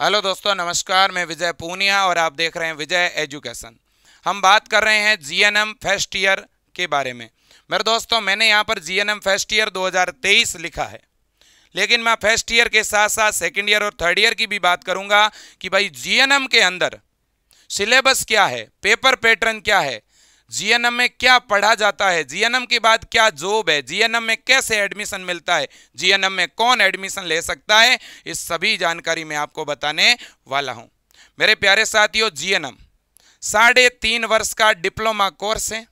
Hello दोस्तों, नमस्कार, मैं विजय पूनिया और आप देख रहे हैं विजय एजुकेशन। हम बात कर रहे हैं जीएनएम फ़र्स्ट ईयर के बारे में। मेरे दोस्तों, मैंने यहाँ पर जीएनएम फ़र्स्ट ईयर 2023 लिखा है। लेकिन मैं फ़र्स्ट ईयर के साथ साथ सेकेंड ईयर और थर्ड ईयर की भी बात करूँगा कि भाई जीएनएम के अंदर सिलेबस क्या है, पेपर पैटर्न क्या है जीएनएम में क्या पढ़ा जाता है? जीएनएम के बाद क्या जॉब है? जीएनएम में कैसे एडमिशन मिलता है? जीएनएम में कौन एडमिशन ले सकता है? इस सभी जानकारी मैं आपको बताने वाला हूँ। मेरे प्यारे साथियों, जीएनएम साढ़े तीन वर्ष का डिप्लोमा कोर्स है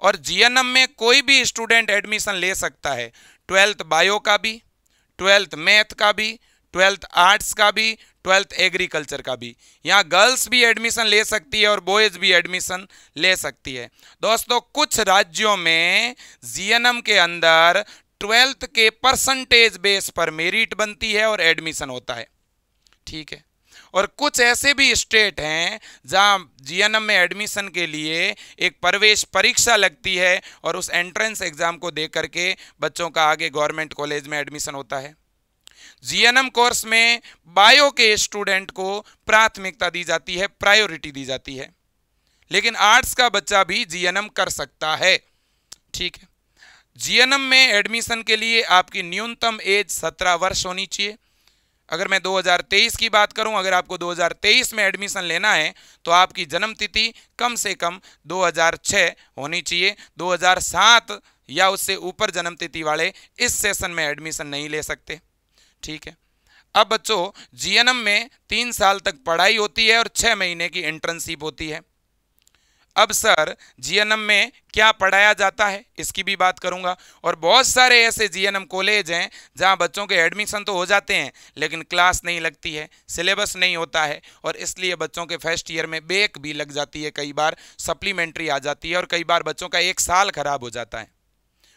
और जीएनएम में कोई भी स्टूडेंट एडमिशन ले सकता है। ट्वेल्थ बायो का भी, ट्वेल्थ मैथ का भी ट्वेल्थ आर्ट्स का भी, ट्वेल्थ एग्रीकल्चर का भी। यहाँ गर्ल्स भी एडमिशन ले सकती है और बॉयज़ भी एडमिशन ले सकती है। दोस्तों, कुछ राज्यों में जीएनएम के अंदर ट्वेल्थ के परसेंटेज बेस पर मेरिट बनती है और एडमिशन होता है। ठीक है? और कुछ ऐसे भी स्टेट हैं जहाँ जीएनएम में एडमिशन के लिए एक प्रवेश परीक्षा लगती है और उस एंट्रेंस एग्ज़ाम को दे करके बच्चों का आगे गवर्नमेंट कॉलेज में एडमिशन होता है। जीएनएम कोर्स में बायो के स्टूडेंट को प्राथमिकता दी जाती है, प्रायोरिटी दी जाती है। लेकिन आर्ट्स का बच्चा भी जीएनएम कर सकता है। ठीक है। जीएनएम में एडमिशन के लिए आपकी न्यूनतम एज सत्रह वर्ष होनी चाहिए। अगर मैं 2023 की बात करूँ, अगर आपको 2023 में एडमिशन लेना है तो आपकी जन्म तिथि कम से कम 2006 होनी चाहिए। 2007 या उससे ऊपर जन्म तिथि वाले इस सेशन में एडमिशन नहीं ले सकते। ठीक है। अब बच्चों, जीएनएम में तीन साल तक पढ़ाई होती है और छः महीने की इंटर्नशिप होती है। अब सर, जीएनएम में क्या पढ़ाया जाता है, इसकी भी बात करूँगा। और बहुत सारे ऐसे जीएनएम कॉलेज हैं, जहाँ बच्चों के एडमिशन तो हो जाते हैं, लेकिन क्लास नहीं लगती है, सिलेबस नहीं होता है, और इसलिए बच्चों के फ़र्स्ट ईयर में बेक भी लग जाती है कई बार, सप्लीमेंट्री आ जाती है, और कई बार बच्चों का एक साल खराब हो जाता है।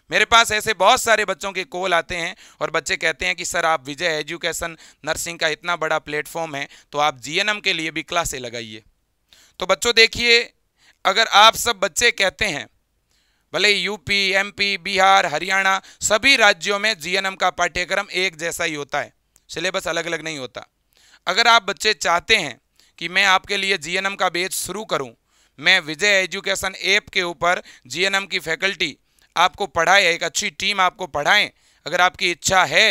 मेरे पास ऐसे बहुत सारे बच्चों के कॉल आते हैं और बच्चे कहते हैं कि, सर, आप विजय एजुकेशन नर्सिंग का इतना बड़ा प्लेटफॉर्म है तो आप जीएनएम के लिए भी क्लासे लगाइए। तो बच्चों, देखिए, अगर आप सब बच्चे कहते हैं, भले यूपी, एमपी, बिहार, हरियाणा, सभी राज्यों में जीएनएम का पाठ्यक्रम एक जैसा ही होता है, सिलेबस अलग अलग नहीं होता। अगर आप बच्चे चाहते हैं कि मैं आपके लिए जीएनएम का बेच शुरू करूँ, मैं विजय एजुकेशन ऐप के ऊपर जीएनएम की फैकल्टी आपको पढ़ाए एक अच्छी टीम आपको पढ़ाएँ। अगर आपकी इच्छा है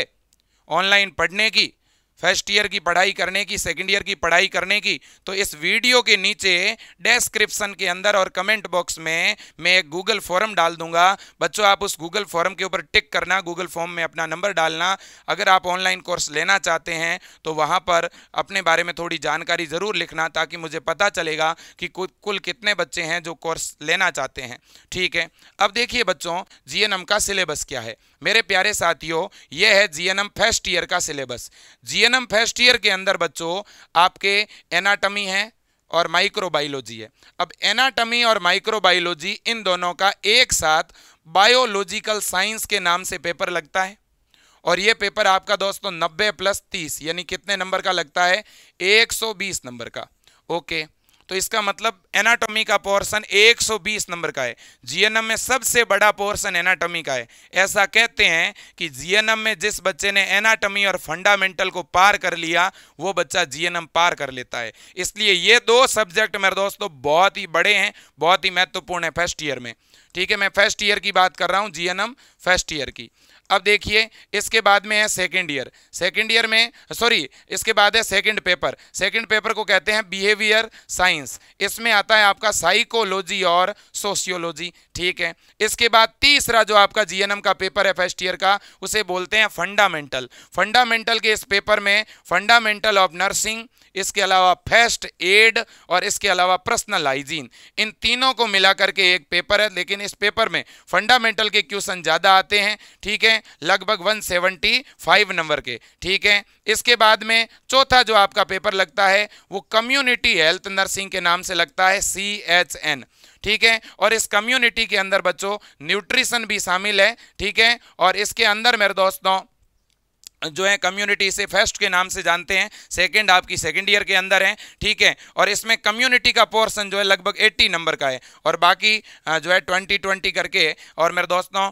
ऑनलाइन पढ़ने की फ़र्स्ट ईयर की पढ़ाई करने की, सेकंड ईयर की पढ़ाई करने की तो इस वीडियो के नीचे डिस्क्रिप्शन के अंदर और कमेंट बॉक्स में मैं एक गूगल फॉर्म डाल दूँगा। बच्चों, आप उस गूगल फॉर्म के ऊपर टिक करना गूगल फॉर्म में अपना नंबर डालना। अगर आप ऑनलाइन कोर्स लेना चाहते हैं तो वहाँ पर अपने बारे में थोड़ी जानकारी ज़रूर लिखना ताकि मुझे पता चलेगा कि कुल कितने बच्चे हैं जो कोर्स लेना चाहते हैं। ठीक है? अब देखिए बच्चों जीएनएम का सिलेबस क्या है? मेरे प्यारे साथियों, यह है जीएनएम फ़र्स्ट ईयर का सिलेबस। जीएनएम फ़र्स्ट ईयर के अंदर बच्चों, आपके एनाटमी है और माइक्रोबायोलॉजी है। अब एनाटमी और माइक्रोबायोलॉजी इन दोनों का एक साथ बायोलॉजिकल साइंस के नाम से पेपर लगता है। और ये पेपर आपका दोस्तों 90 प्लस 30 यानी कितने नंबर का लगता है? 120 नंबर का। ओके तो इसका मतलब एनाटॉमी का पोर्शन 120 नंबर का है। जीएनएम में सबसे बड़ा पोर्शन एनाटॉमी का है। ऐसा कहते हैं कि जीएनएम में जिस बच्चे ने एनाटॉमी और फंडामेंटल को पार कर लिया, वो बच्चा जीएनएम पार कर लेता है। इसलिए ये दो सब्जेक्ट मेरे दोस्तों बहुत ही बड़े हैं, बहुत ही महत्वपूर्ण है फ़र्स्ट ईयर में। ठीक है, मैं फ़र्स्ट ईयर की बात कर रहा हूँ जीएनएम फ़र्स्ट ईयर की। अब देखिए, इसके बाद में है सेकेंड ईयर सेकेंड ईयर में सॉरी इसके बाद है सेकेंड पेपर सेकेंड पेपर को कहते हैं बिहेवियर साइंस इसमें आता है आपका साइकोलॉजी और सोशियोलॉजी ठीक है? इसके बाद तीसरा जो आपका जीएनएम का पेपर है फ़र्स्ट ईयर का, उसे बोलते हैं फंडामेंटल फंडामेंटल के इस पेपर में फंडामेंटल ऑफ़ नर्सिंग इसके अलावा फेस्ट एड और इसके अलावा पर्सनल हाइजीन इन तीनों को मिला करके एक पेपर है, लेकिन इस पेपर में फंडामेंटल के क्वेश्चन ज़्यादा आते हैं. ठीक है? लगभग 175 नंबर के, ठीक है? इसके बाद में चौथा जो आपका पेपर लगता है, वो कम्युनिटी हेल्थ नर्सिंग के नाम से लगता है सी एच एन ठीक है? और इस कम्युनिटी के अंदर बच्चों न्यूट्रिशन भी शामिल है, ठीक है? और इसके अंदर मेरे दोस्तों जो है कम्युनिटी से फ़र्स्ट के नाम से जानते हैं सेकंड आपकी सेकंड ईयर के अंदर है, ठीक है? और इसमें कम्युनिटी का पोर्शन जो है लगभग 80 नंबर का है। और बाकी जो है 20 20 करके, और मेरे दोस्तों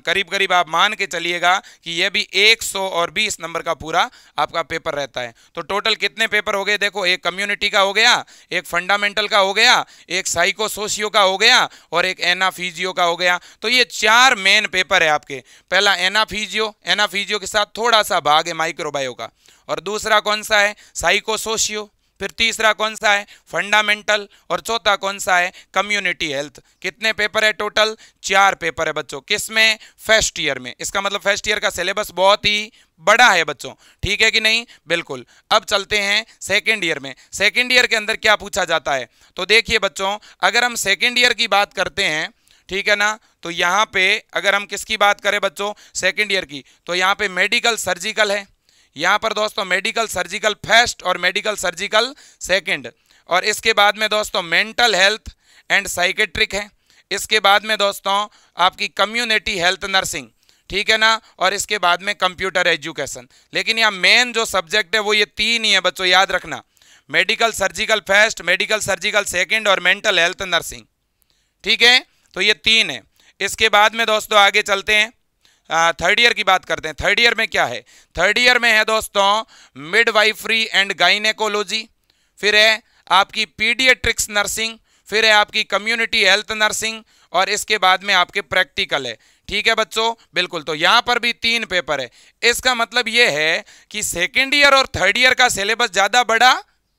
करीब करीब आप मान के चलिएगा कि ये भी 100 और 20 नंबर का पूरा आपका पेपर रहता है। तो टोटल कितने पेपर हो गए? देखो, एक कम्युनिटी का हो गया, एक फंडामेंटल का हो गया, एक साइको सोशियो का हो गया, और एक एनाफिजियो का हो गया। तो ये चार मेन पेपर है आपके। पहला एनाफिजियो एनाफिजियो के साथ थोड़ा सा भाग है माइक्रोबायो का। और दूसरा कौन सा है? साइकोसोशियो फिर तीसरा कौन सा है? फंडामेंटल और चौथा कौन सा है? कम्युनिटी हेल्थ कितने पेपर है टोटल चार पेपर है बच्चों। किसमें? फ़र्स्ट ईयर में। इसका मतलब फ़र्स्ट ईयर का सिलेबस बहुत ही बड़ा है बच्चों। ठीक है कि नहीं? बिल्कुल। अब चलते हैं सेकेंड ईयर में। सेकेंड ईयर के अंदर क्या पूछा जाता है? तो देखिए बच्चों, अगर हम सेकेंड ईयर की बात करते हैं ठीक है ना? तो यहाँ पे अगर हम किसकी बात करें बच्चों? सेकेंड ईयर की। तो यहाँ पे मेडिकल सर्जिकल है। यहाँ पर दोस्तों मेडिकल सर्जिकल फ़र्स्ट और मेडिकल सर्जिकल सेकेंड और इसके बाद में दोस्तों मेंटल हेल्थ एंड साइकेट्रिक है। इसके बाद में दोस्तों आपकी कम्युनिटी हेल्थ नर्सिंग ठीक है ना? और इसके बाद में कंप्यूटर एजुकेशन लेकिन यहाँ मेन जो सब्जेक्ट है वो ये तीन ही है बच्चों, याद रखना। Medical surgical first medical surgical second और मेंटल हेल्थ नर्सिंग ठीक है? तो ये तीन है। इसके बाद में दोस्तों आगे चलते हैं। थर्ड ईयर की बात करते हैं। थर्ड ईयर में क्या है? थर्ड ईयर में है दोस्तों मिडवाइफरी एंड गाइनेकोलॉजी फिर है आपकी पीडियट्रिक्स नर्सिंग फिर है आपकी कम्युनिटी हेल्थ नर्सिंग और इसके बाद में आपके प्रैक्टिकल है। ठीक है बच्चों? बिल्कुल। तो यहाँ पर भी तीन पेपर है। इसका मतलब यह है कि सेकेंड ईयर और थर्ड ईयर का सिलेबस ज़्यादा बड़ा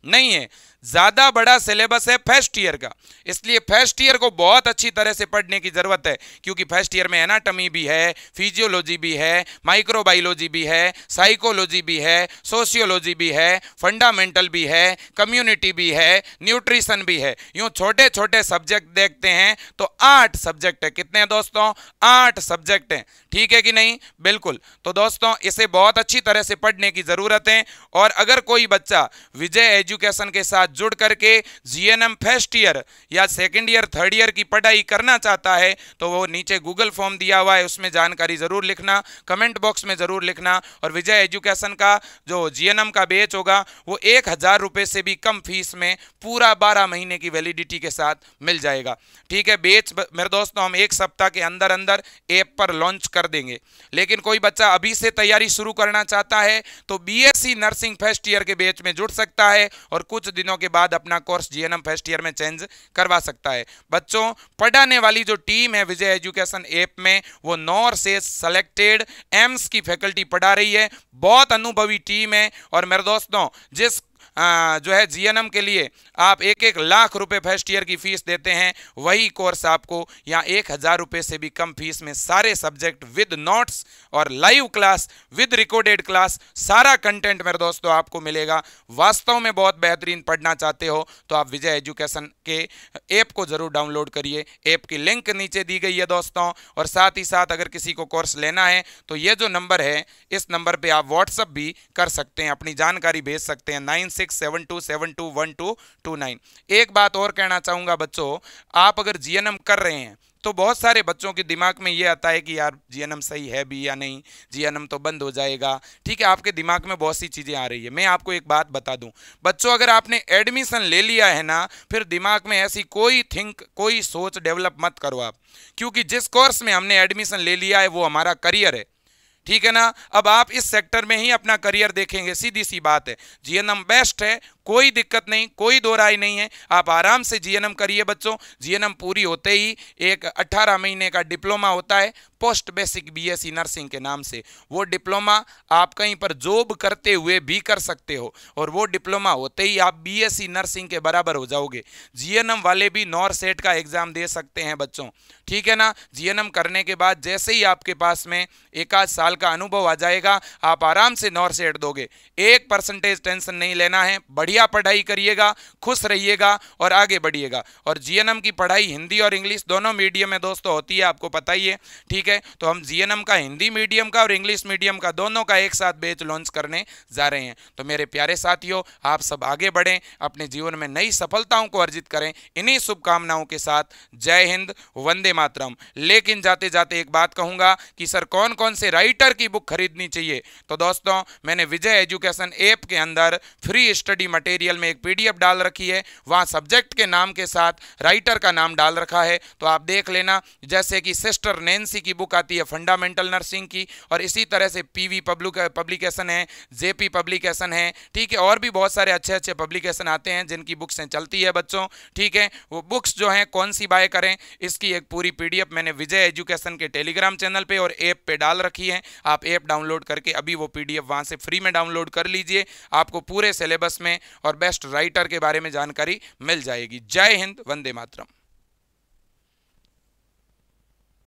नहीं है। ज़्यादा बड़ा सिलेबस है फ़र्स्ट ईयर का। इसलिए फ़र्स्ट ईयर को बहुत अच्छी तरह से पढ़ने की ज़रूरत है, क्योंकि फ़र्स्ट ईयर में एनाटमी भी है फिजियोलॉजी भी है माइक्रोबायोलॉजी भी है साइकोलॉजी भी है सोशियोलॉजी भी है फंडामेंटल भी है कम्युनिटी भी है न्यूट्रिशन भी है। यूँ छोटे छोटे सब्जेक्ट देखते हैं तो आठ सब्जेक्ट है। कितने हैं दोस्तों? आठ सब्जेक्ट हैं। ठीक है कि नहीं? बिल्कुल। तो दोस्तों, इसे बहुत अच्छी तरह से पढ़ने की ज़रूरत है, और अगर कोई बच्चा विजय एजुकेशन के साथ जुड़ करके जीएनएम फ़र्स्ट ईयर या सेकेंड ईयर, थर्ड ईयर की पढ़ाई करना चाहता है तो वो नीचे गूगल फॉर्म दिया हुआ है, उसमें जानकारी ज़रूर लिखना, कमेंट बॉक्स में ज़रूर लिखना, और विजय एजुकेशन का जो जीएनएम का बेच होगा, वो एक हज़ार रुपये से भी कम फ़ीस में पूरा बारह महीने की वैलिडिटी के साथ मिल जाएगा। ठीक है, बेच मेरे दोस्तों, हम एक सप्ताह के अंदर अंदर ऐप पर लॉन्च कर देंगे। लेकिन कोई बच्चा अभी से तैयारी शुरू करना चाहता है तो बीएससी नर्सिंग फ़र्स्ट ईयर के बेच में जुड़ सकता है, और कुछ दिनों के के बाद अपना कोर्स जीएनएम फ़र्स्ट ईयर में चेंज करवा सकता है। बच्चों, पढ़ाने वाली जो टीम है विजय एजुकेशन ऐप में, वो नौ से सेलेक्टेड एम्स की फैकल्टी पढ़ा रही है। बहुत अनुभवी टीम है और मेरे दोस्तों, जिस जो है जीएनएम के लिए आप एक एक लाख रुपए फ़र्स्ट ईयर की फ़ीस देते हैं। वही कोर्स आपको यहाँ एक हज़ार रुपये से भी कम फ़ीस में सारे सब्जेक्ट विद नोट्स और live class, with recorded class, सारा कंटेंट मेरे दोस्तों आपको मिलेगा। वास्तव में बहुत बेहतरीन पढ़ना चाहते हो तो आप विजय एजुकेशन के ऐप को ज़रूर डाउनलोड करिए। ऐप की लिंक नीचे दी गई है दोस्तों और साथ ही साथ अगर किसी को कोर्स लेना है तो ये जो नंबर है, इस नंबर पर आप व्हाट्सअप भी कर सकते हैं, अपनी जानकारी भेज सकते हैं। Nine six seven two seven two one two two nine एक बात और कहना चाहूँगा बच्चों, आप अगर जीएनएम कर रहे हैं तो बहुत सारे बच्चों के दिमाग में ये आता है कि यार जीएनएम सही है भी या नहीं जीएनएम तो बंद हो जाएगा। ठीक है, आपके दिमाग में बहुत सी चीज़ें आ रही है। मैं आपको एक बात बता दूँ, बच्चों, अगर आपने एडमिशन ले लिया है ना, फिर दिमाग में ऐसी कोई थिंक कोई सोच डेवलप मत करो आप। क्योंकि जिस कोर्स में हमने एडमिशन ले लिया है, वो हमारा करियर है। ठीक है ना? अब आप इस सेक्टर में ही अपना करियर देखेंगे, सीधी सी बात है। जीएनएम बेस्ट है, कोई दिक्कत नहीं, कोई दो राय नहीं है। आप आराम से जीएनएम करिए बच्चों। जीएनएम पूरी होते ही एक 18 महीने का डिप्लोमा होता है पोस्ट बेसिक बीएससी नर्सिंग के नाम से। वो डिप्लोमा आप कहीं पर जॉब करते हुए भी कर सकते हो, और वो डिप्लोमा होते ही आप बीएससी नर्सिंग के बराबर हो जाओगे। जीएनएम वाले भी नॉर सेट का एग्ज़ाम दे सकते हैं बच्चों। ठीक है ना? जीएनएम करने के बाद जैसे ही आपके पास में एक साल का अनुभव आ जाएगा। आप आराम से नॉर सेट दोगे। एक परसेंटेज टेंशन नहीं लेना है। बढ़िया बढ़िया पढ़ाई करिएगा, खुश रहिएगा और आगे बढ़िएगा। और जीएनएम की पढ़ाई हिंदी और इंग्लिश दोनों मीडियम में दोस्तों होती है, आपको पता ही है। ठीक है? तो हम जीएनएम का, हिंदी मीडियम का और इंग्लिश मीडियम का दोनों का एक साथ बेच लॉन्च करने जा रहे हैं। तो मेरे प्यारे साथियों, आप सब आगे बढ़ें, अपने जीवन में नई सफलताओं को अर्जित करें। इन्हीं शुभकामनाओं के साथ जय हिंद, वंदे मातरम। लेकिन जाते जाते एक बात कहूँगा कि सर कौन कौन से राइटर की बुक खरीदनी चाहिए। तो दोस्तों, मैंने विजय एजुकेशन ऐप के अंदर फ्री स्टडी मटेरियल में एक पीडीएफ डाल रखी है। वहाँ सब्जेक्ट के नाम के साथ राइटर का नाम डाल रखा है। तो आप देख लेना, जैसे कि सिस्टर नैन्सी की बुक आती है, फंडामेंटल नर्सिंग की, और इसी तरह से पीवी पब्लिक, पब्लिकेशन है, जेपी पब्लिकेशन है, ठीक है, और भी बहुत सारे अच्छे अच्छे पब्लिकेशन आते हैं, जिनकी बुक्स चलती है बच्चों, ठीक है। वो बुक्स जो हैं, कौन सी बाय करें, इसकी एक पूरी पीडीएफ मैंने विजय एजुकेशन के टेलीग्राम चैनल पे और ऐप पे डाल रखी है। आप ऐप डाउनलोड करके अभी वो पीडीएफ वहाँ से फ्री में डाउनलोड कर लीजिए। आपको पूरे सिलेबस में और बेस्ट राइटर के बारे में जानकारी मिल जाएगी। जय हिंद, वंदे मातरम।